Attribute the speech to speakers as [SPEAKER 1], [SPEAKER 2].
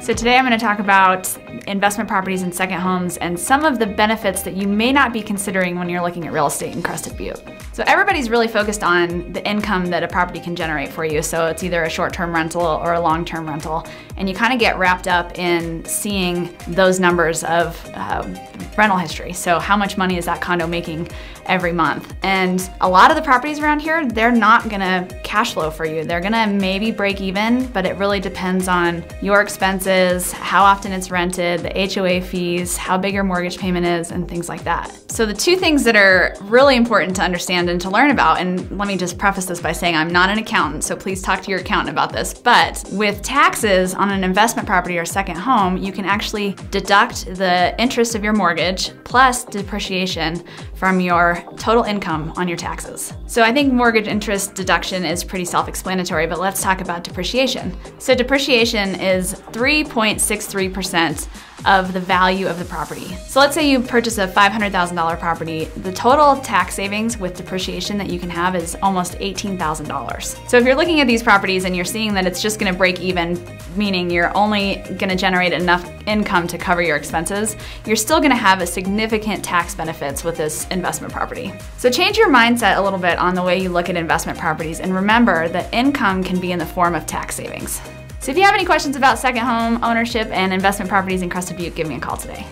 [SPEAKER 1] So today I'm going to talk about investment properties and second homes and some of the benefits that you may not be considering when you're looking at real estate in Crested Butte. So everybody's really focused on the income that a property can generate for you. So it's either a short-term rental or a long-term rental. And you kind of get wrapped up in seeing those numbers of uh, rental history. So how much money is that condo making every month? And a lot of the properties around here, they're not gonna cash flow for you. They're gonna maybe break even, but it really depends on your expenses, how often it's rented, the HOA fees, how big your mortgage payment is, and things like that. So the two things that are really important to understand and to learn about, and let me just preface this by saying I'm not an accountant, so please talk to your accountant about this, but with taxes on an investment property or second home, you can actually deduct the interest of your mortgage plus depreciation from your total income on your taxes. So I think mortgage interest deduction is pretty self-explanatory, but let's talk about depreciation. So depreciation is 3.63% of the value of the property. So let's say you purchase a $500,000 property, the total tax savings with depreciation that you can have is almost $18,000. So if you're looking at these properties and you're seeing that it's just gonna break even, meaning you're only gonna generate enough income to cover your expenses, you're still gonna have a significant tax benefits with this investment property. So change your mindset a little bit on the way you look at investment properties and remember that income can be in the form of tax savings. So if you have any questions about second home ownership and investment properties in Crested Butte, give me a call today.